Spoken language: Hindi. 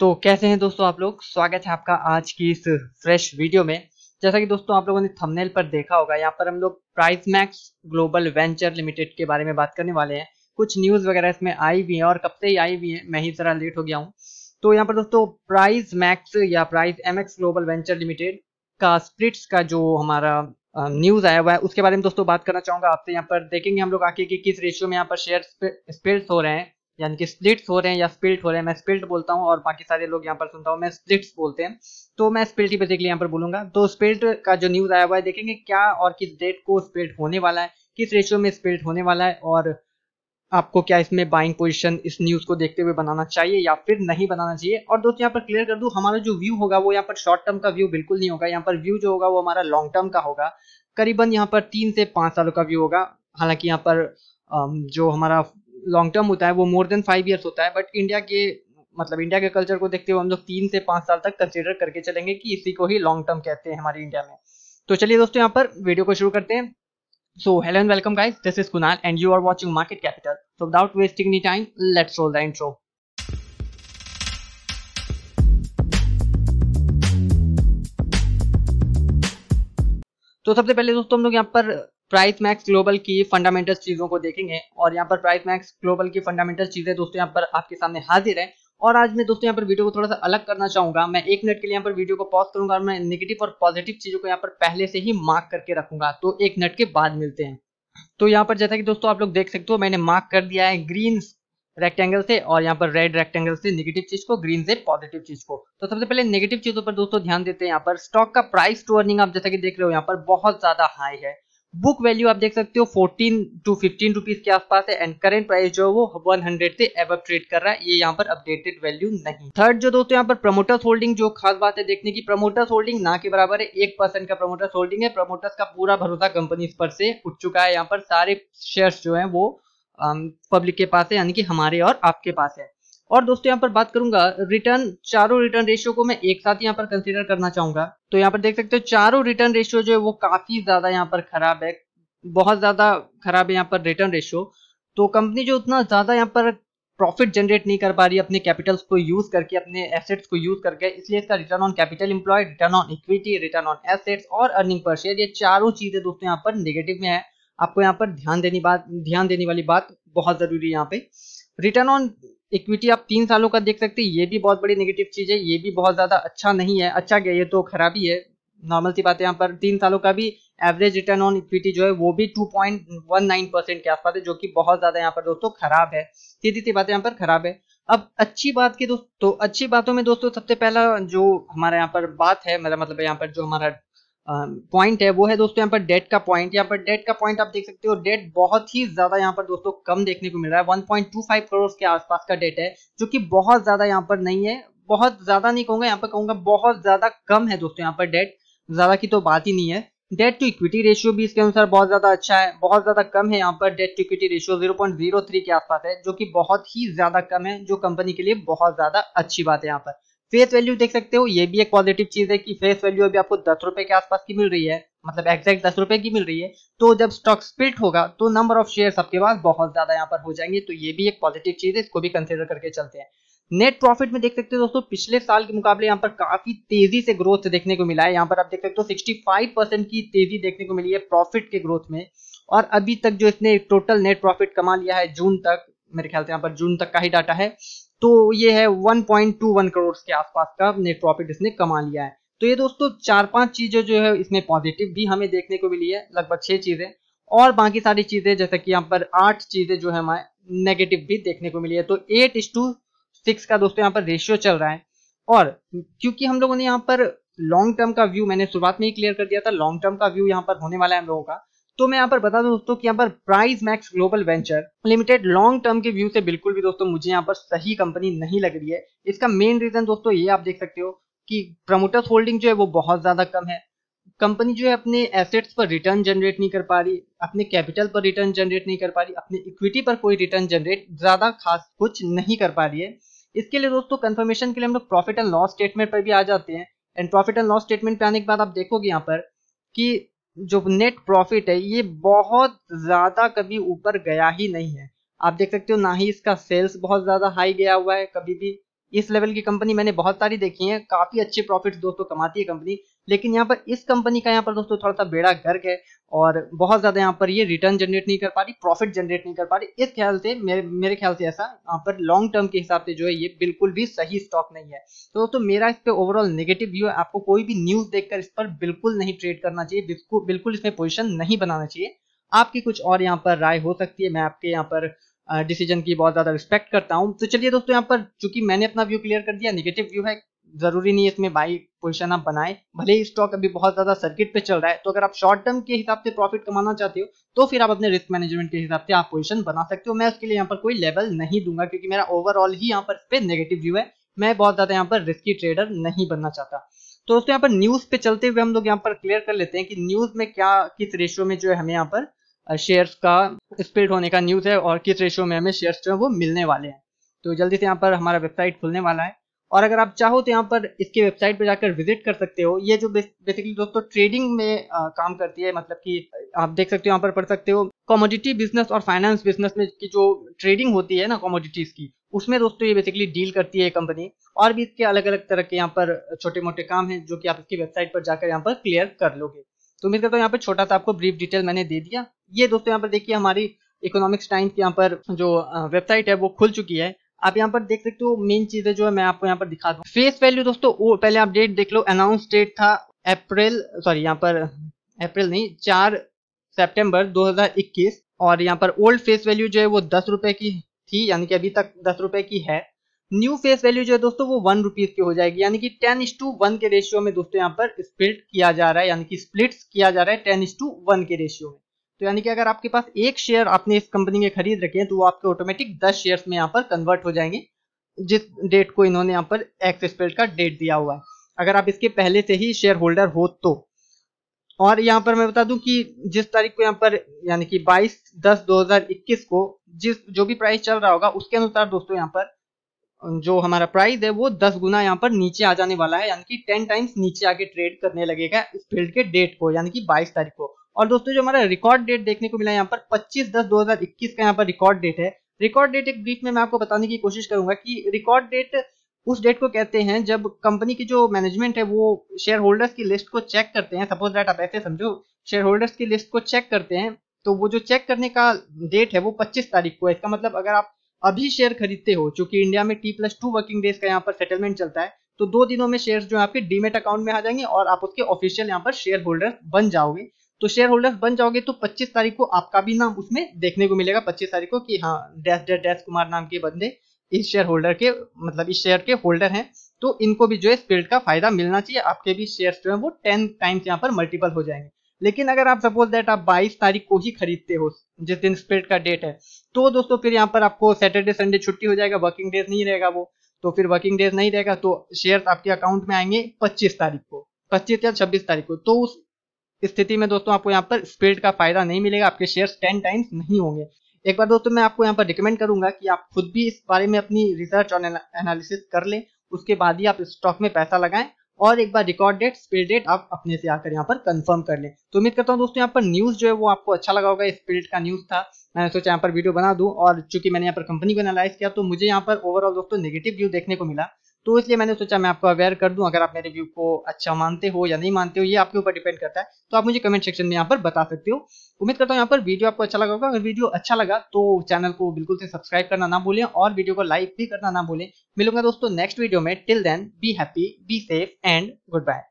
तो कैसे हैं दोस्तों आप लोग? स्वागत है आपका आज की इस फ्रेश वीडियो में। जैसा कि दोस्तों आप लोगों ने थंबनेल पर देखा होगा, यहाँ पर हम लोग Price Max Global Venture Limited के बारे में बात करने वाले हैं। कुछ न्यूज़ वगैरह इसमें आई भी हैं और कब से ही आई भी हैं, मैं ही ज़रा लेट हो गया हूँ। तो यहाँ पर दोस्तों प्राइस मैक्स या Price MX Global Venture Limited का स्प्लिट्स का जो हमारा न्यूज़ आया हुआ है, उसके बारे में दोस्तों बात करना चाहूँगा। आपसे यहाँ पर देखेंगे हम लोग आके कि किस रेशियो में यहाँ पर शेयर स्प्लिट्स हो रहे हैं। यानी कि स्प्लिट्स हो रहे हैं या स्पिल्ट हो रहे हैं, मैं स्पिल्ट बोलता हूँ और बाकी सारे लोग यहाँ पर सुनता हूँ, मैं स्प्लिट्स बोलते हैं। तो मैं स्पिल्ट ही बेसिकली यहाँ पर बोलूँगा। तो स्पिल्ट का जो न्यूज़ आया हुआ है, देखेंगे क्या और किस डेट को स्पिल्ट होने वाला है, किस रेशियो में स्पिल्ट होने वाला है और आपको क्या इसमें बाइंग पोजीशन इस न्यूज़ को देखते हुए बनाना चाहिए या फिर नहीं बनाना चाहिए। और दोस्तों यहाँ पर क्लियर कर दूँ, हमारा जो व्यू होगा वो यहाँ पर शॉर्ट टर्म का व्यू बिल्कुल नहीं होगा। यहाँ पर व्यू जो होगा वो हमारा लॉन्ग टर्म का होगा। करीबन यहाँ पर तीन से पाँच सालों का व्यू होगा। हालाँकि यहाँ पर जो हमारा लॉन्ग टर्म होता है, वो मोर देन फाइव ईयर्स होता है बट इंडिया के मतलब इंडिया के कल्चर को देखते हुए हम लोग तीन से पाँच साल तक कंसिडर करके चलेंगे कि इसी को ही लॉन्ग टर्म कहते हैं हमारे इंडिया में। तो चलिए दोस्तों, यहाँ पर वीडियो को शुरू करते हैं। So hello and welcome guys this is Kunal and you are watching market capital so without wasting any time let's roll the intro तो सबसे पहले दोस्तों, हम लोग यहाँ पर प्राइस मैक्स ग्लोबल की फंडामेंटल चीज़ों को देखेंगे और यहाँ पर प्राइस मैक्स ग्लोबल की फंडामेंटल चीज़ें दोस्तों यहाँ पर आपके सामने हाजिर है। और आज मैं दोस्तों यहाँ पर वीडियो को थोड़ा सा अलग करना चाहूँगा। मैं एक मिनट के लिए यहाँ पर वीडियो को पॉज करूँगा और मैं नेगेटिव और पॉजिटिव चीज़ों को यहाँ पर पहले से ही मार्क करके रखूँगा। तो एक मिनट के बाद मिलते हैं। तो यहाँ पर जैसा कि दोस्तों आप लोग देख सकते हो, मैंने मार्क कर दिया है ग्रीन रेक्टेंगल से और यहाँ पर रेड रेक्टेंगल से नेगेटिव चीज़ को ग्रीन से पॉजिटिव चीज़ को। तो सबसे पहले नेगेटिव चीज़ों पर दोस्तों ध्यान देते हैं। यहाँ पर स्टॉक का प्राइस टू अर्निंग आप जैसा कि देख रहे हो, यहाँ पर बहुत ज़्यादा हाई है। बुक वैल्यू आप देख सकते हो 14 टू 15 रुपीज़ के आसपास है एंड करेंट प्राइस जो है वो 100 से एव ट्रेड कर रहा है। ये यहाँ पर अपडेटेड वैल्यू नहीं। थर्ड जो दोस्तों यहाँ पर प्रमोटर्स होल्डिंग जो खास बात है देखने की प्रमोटर्स होल्डिंग ना के बराबर है, एक परसेंट का प्रमोटर्स होल्डिंग है। प्रमोटर्स का पूरा भरोसा कंपनी पर से उठ चुका है। यहाँ पर सारे शेयर जो है वो पब्लिक के पास है, यानी कि हमारे और आपके पास है। और दोस्तों, यहाँ पर बात करूँगा रिटर्न चारों रिटर्न रेशियो को मैं एक साथ यहाँ पर कंसीडर करना चाहूँगा। तो यहाँ पर देख सकते हो, चारों रिटर्न रेशियो जो है वो काफ़ी ज़्यादा यहाँ पर खराब है। बहुत ज़्यादा खराब है यहाँ पर रिटर्न रेशियो तो कंपनी जो उतना ज़्यादा यहाँ पर प्रॉफिट जनरेट नहीं कर पा रही, अपने कैपिटल्स को यूज़ करके, अपने एसेट्स को यूज़ करके, इसलिए इसका return on capital employed return on equity return on assets और अर्निंग पर शेयर ये चारों चीज़ें दोस्तों यहाँ पर नेगेटिव में है। आपको यहाँ पर ध्यान देनी बात, ध्यान देने वाली बात बहुत ज़रूरी है यहाँ पे। रिटर्न ऑन इक्विटी आप तीन सालों का देख सकते हैं, ये भी बहुत बड़ी नेगेटिव चीज़ है, ये भी बहुत ज़्यादा अच्छा नहीं है। अच्छा क्या, ये तो खराबी है। नॉर्मल सी बात है, यहाँ पर तीन सालों का भी एवरेज रिटर्न ऑन इक्विटी जो है, वो भी 2.19 परसेंट के आसपास है, जो कि बहुत ज़्यादा यहाँ पर दोस्तों खराब है। सीधी सी बात यहाँ पर खराब है। अब अच्छी बात की दोस्तों तो अच्छी बातों में दोस्तों सबसे पहला जो हमारे यहाँ पर बात है, मेरा मतलब यहाँ पर जो हमारा पॉइंट है, वो है दोस्तों यहाँ पर डेट का पॉइंट यहाँ पर डेट का पॉइंट आप देख सकते हो डेट बहुत ही ज़्यादा यहाँ पर दोस्तों कम देखने को मिल रहा है। 1.25 करोड़ के आसपास का डेट है, जो कि बहुत ज़्यादा यहाँ पर नहीं है। बहुत ज़्यादा नहीं कहूँगा, यहाँ पर कहूँगा बहुत ज़्यादा कम है दोस्तों यहाँ पर डेट ज़्यादा की तो बात ही नहीं है। डेट टू इक्विटी रेशियो भी इसके अनुसार बहुत ज़्यादा अच्छा है, बहुत ज़्यादा कम है यहाँ पर। डेट टू इक्विटी रेशियो 0.03 के आसपास है, जो कि बहुत ही ज़्यादा कम है, जो कंपनी के लिए बहुत ज़्यादा अच्छी बात है यहाँ पर। फेस वैल्यू देख सकते हो, ये भी एक पॉजिटिव चीज़ है कि फेस वैल्यू अभी आपको दस रुपए के आसपास की मिल रही है मतलब एग्जैक्ट दस रुपए की मिल रही है। तो जब स्टॉक स्प्लिट होगा तो नंबर ऑफ़ शेयर आपके पास बहुत ज़्यादा यहाँ पर हो जाएँगे तो ये भी एक पॉजिटिव चीज़ है, इसको भी कंसिडर करके चलते हैं। नेट प्रॉफिट में देख सकते हो दोस्तों, पिछले साल के मुकाबले यहाँ पर काफ़ी तेज़ी से ग्रोथ देखने को मिला है। यहाँ पर आप देख सकते हो सिक्सटी परसेंट की तेज़ी देखने को मिली है प्रॉफिट के ग्रोथ में। और अभी तक जो इसने टोटल नेट प्रॉफिट कमा लिया है, जून तक, मेरे ख्याल से यहाँ पर जून तक का ही डाटा है तो ये है 1.21 करोड़ के आसपास का नेट प्रॉफिट इसने कमा लिया है। तो ये दोस्तों चार पाँच चीज़ें जो है इसमें पॉजिटिव भी हमें देखने को मिली है, लगभग छह चीज़ें। और बाकी सारी चीज़ें जैसे कि यहाँ पर आठ चीज़ें जो है हमारे नेगेटिव भी देखने को मिली है। तो एट इस टू सिक्स का दोस्तों यहाँ पर रेशियो चल रहा है। और क्योंकि हम लोगों ने यहाँ पर लॉन्ग टर्म का व्यू मैंने शुरुआत में ही क्लियर कर दिया था लॉन्ग टर्म का व्यू यहाँ पर होने वाला है हम लोगों का। तो मैं यहाँ पर बता दूँ दोस्तों कि यहाँ पर Price Max Global Venture Limited long term के व्यू से बिल्कुल भी दोस्तों मुझे यहाँ पर सही कंपनी नहीं लग रही है। इसका मेन रीजन दोस्तों ये आप देख सकते हो कि प्रमोटर्स होल्डिंग जो है वो बहुत ज़्यादा कम है। कंपनी जो है अपने एसेट्स पर रिटर्न जनरेट नहीं कर पा रही, अपने कैपिटल पर रिटर्न जनरेट नहीं कर पा रही, अपने इक्विटी पर कोई रिटर्न जनरेट ज़्यादा खास कुछ नहीं कर पा रही है। इसके लिए दोस्तों कंफर्मेशन के लिए हम लोग प्रॉफिट एंड लॉस स्टेटमेंट पर भी आ जाते हैं। And profit and loss statement पे आने के बाद आप देखोगे यहाँ पर कि जो नेट प्रॉफिट है, ये बहुत ज़्यादा कभी ऊपर गया ही नहीं है। आप देख सकते हो, ना ही इसका सेल्स बहुत ज़्यादा हाई गया हुआ है, कभी भी। इस लेवल की कंपनी मैंने बहुत सारी देखी है, काफ़ी अच्छे प्रॉफिट दोस्तों कमाती है कंपनी लेकिन यहाँ पर इस कंपनी का यहाँ पर दोस्तों थोड़ा सा बेड़ा गर्क है और बहुत ज़्यादा यहाँ पर ये रिटर्न जनरेट नहीं कर पा रही प्रॉफिट जनरेट नहीं कर पा रही। इस ख्याल से, मेरे मेरे ख्याल से ऐसा यहाँ पर लॉन्ग टर्म के हिसाब से जो है ये बिल्कुल भी सही स्टॉक नहीं है। तो दोस्तों मेरा इस पर ओवरऑल नेगेटिव व्यू है। आपको कोई भी न्यूज़ देखकर इस पर बिल्कुल नहीं ट्रेड करना चाहिए बिल्कुल इसमें पोजिशन नहीं बनाना चाहिए। आपकी कुछ और यहाँ पर राय हो सकती है, मैं आपके यहाँ पर डिसीज़न की बहुत ज़्यादा रिस्पेक्ट करता हूँ। तो चलिए दोस्तों यहाँ पर चूँकि मैंने अपना व्यू क्लियर कर दिया नेगेटिव व्यू है ज़रूरी नहीं है इसमें बाई पोजिशन आप बनाए। भले ही स्टॉक अभी बहुत ज़्यादा सर्किट पे चल रहा है तो अगर आप शॉर्ट टर्म के हिसाब से प्रॉफिट कमाना चाहते हो तो फिर आप अपने रिस्क मैनेजमेंट के हिसाब से आप पोजिशन बना सकते हो। मैं उसके लिए यहाँ पर कोई लेवल नहीं दूँगा, क्योंकि मेरा ओवरऑल ही यहाँ पर इस पर नेगेटिव व्यू है। मैं बहुत ज़्यादा यहाँ पर रिस्की ट्रेडर नहीं बनना चाहता। तो दोस्तों, यहाँ पर न्यूज़ पे चलते हुए हम लोग यहाँ पर क्लियर कर लेते हैं कि न्यूज़ में क्या, किस रेशियो में जो है हमें यहाँ पर शेयर्स का स्प्लिट होने का न्यूज़ है और किस रेशियो में हमें शेयर्स जो है वो मिलने वाले हैं। तो जल्दी से यहाँ पर हमारा वेबसाइट खुलने वाला है। और अगर आप चाहो तो यहाँ पर इसके वेबसाइट पर जाकर विज़िट कर सकते हो। ये जो बेसिकली दोस्तों ट्रेडिंग में आ, काम करती है मतलब कि आप देख सकते हो यहाँ पर पढ़ सकते हो। कॉमोडिटी बिज़नेस और फाइनेंस बिज़नेस में की जो ट्रेडिंग होती है ना कॉमोडिटीज की उसमें दोस्तों ये बेसिकली डील करती है कंपनी और भी इसके अलग अलग तरह के यहाँ पर छोटे मोटे काम हैं जो कि आप इसकी वेबसाइट पर जाकर यहाँ पर क्लियर कर लोगे। तो उम्मीद करता हूँ यहाँ पर छोटा सा आपको ब्रीफ डिटेल मैंने दे दिया। ये दोस्तों यहाँ पर देखिए हमारी इकोनॉमिक्स टाइम्स की यहाँ पर जो वेबसाइट है वो खुल चुकी है। आप यहाँ पर देख सकते हो मेन चीज़ें जो है मैं आपको यहाँ पर दिखा दूँ। फेस वैल्यू दोस्तों पहले आप डेट देख लो अनाउंस डेट था अप्रैल सॉरी यहाँ पर अप्रैल नहीं, चार सितंबर 2021 और यहाँ पर ओल्ड फेस वैल्यू जो है वो दस रुपए की थी, यानी कि अभी तक दस रुपए की है। न्यू फेस वैल्यू जो है दोस्तों, वो वन रुपीज़ की हो जाएगी, यानी कि टेन इस टू वन के रेशियो में दोस्तों यहाँ पर स्प्लिट किया जा रहा है, यानी कि स्प्लिट किया जा रहा है टेन इस टू वन के रेशियो में। तो यानी कि अगर आपके पास एक शेयर आपने इस कंपनी के खरीद रखे हैं तो वो आपके ऑटोमेटिक दस शेयर में यहाँ पर कन्वर्ट हो जाएँगे, जिस डेट को इन्होंने यहाँ पर एक्स स्पेल्ट का डेट दिया हुआ है। अगर आप इसके पहले से ही शेयर होल्डर हो तो। और यहाँ पर मैं बता दूँ कि जिस तारीख को यहाँ पर, यानी कि 22 दस 2021 को जिस, जो भी प्राइस चल रहा होगा, उसके अनुसार दोस्तों यहाँ पर, जो हमारा प्राइस है, वो 10 गुना यहाँ पर नीचे आ जाने वाला है, यानी कि 10 टाइम्स नीचे आके ट्रेड करने लगेगा इस फ़ील्ड के डेट को, यानी कि 22 तारीख को। और दोस्तों, जो हमारा रिकॉर्ड डेट देखने को मिला यहाँ पर 25 दस 2021 का यहाँ पर रिकॉर्ड डेट है। रिकॉर्ड डेट एक ब्रीफ में मैं आपको बताने की कोशिश करूँगा कि रिकॉर्ड डेट उस डेट को कहते हैं जब कंपनी की जो मैनेजमेंट है, वो शेयर होल्डर्स की लिस्ट को चेक करते हैं। सपोज़ दैट आप ऐसे समझो शेयर होल्डर्स की लिस्ट को चेक करते हैं तो वो जो चेक करने का डेट है, वो 25 तारीख को है। इसका मतलब अगर आप अभी शेयर खरीदते हो चूँकि इंडिया में T plus two working days का यहाँ पर सेटलमेंट चलता है तो दो दिनों में शेयर जो आपके डीमेट अकाउंट में आ जाएँगे और आप उसके ऑफिशियल यहाँ पर शेयर होल्डर बन जाओगे। तो शेयर होल्डर्स बन जाओगे तो 25 तारीख को आपका भी नाम उसमें देखने को मिलेगा। 25 तारीख को कि हाँ डैश डैश डैश कुमार नाम के बंदे इस शेयर होल्डर के मतलब इस शेयर के होल्डर हैं। तो इनको भी जो है स्पिरिट का फ़ायदा मिलना चाहिए। आपके भी शेयर जो है वो टेन टाइम्स यहाँ पर मल्टीपल हो जाएँगे। लेकिन अगर आप सपोज़ दैट आप 22 तारीख को ही खरीदते हो, जिस दिन स्पिरिट का डेट है तो दोस्तों फिर यहाँ पर आपको सैटरडे संडे छुट्टी हो जाएगा वर्किंग डेज़ नहीं रहेगा वो। तो फिर वर्किंग डेज़ नहीं रहेगा तो शेयर आपके अकाउंट में आएँगे 25 तारीख को 25 या 26 तारीख को। तो उस स्थिति में दोस्तों आपको यहाँ पर स्प्रेड का फ़ायदा नहीं मिलेगा, आपके शेयर टेन टाइम्स नहीं होंगे। एक बार दोस्तों मैं आपको यहाँ पर रिकमेंड करूँगा कि आप खुद भी इस बारे में अपनी रिसर्च और एनालिसिस कर लें, उसके बाद ही आप स्टॉक में पैसा लगाएँ और एक बार रिकॉर्ड डेट स्पिरिट डेट आप अपने से आकर यहाँ पर कंफर्म कर लें। तो उम्मीद करता हूँ दोस्तों यहाँ पर न्यूज़ जो है वो आपको अच्छा लगा होगा स्पिरिट का न्यूज़ था। मैंने सोचा यहाँ पर वीडियो बना दूँ और चूँकि मैंने यहाँ पर कंपनी को एनालाइज किया तो मुझे यहाँ पर ओवरऑल दोस्तों नेगेटिव व्यू देखने को मिला। तो इसलिए मैंने सोचा मैं आपको अवेयर कर दूँ, अगर आप मेरे व्यू को अच्छा मानते हो या नहीं मानते हो, ये आपके ऊपर डिपेंड करता है। तो आप मुझे कमेंट सेक्शन में यहाँ पर बता सकते हो। उम्मीद करता हूँ यहाँ पर वीडियो आपको अच्छा लगा होगा। अगर वीडियो अच्छा लगा तो चैनल को बिल्कुल से सब्सक्राइब करना ना भूलें और वीडियो को लाइक भी करना ना भूलें। मिलूँगा दोस्तों नेक्स्ट वीडियो में। Till then be happy be safe and goodbye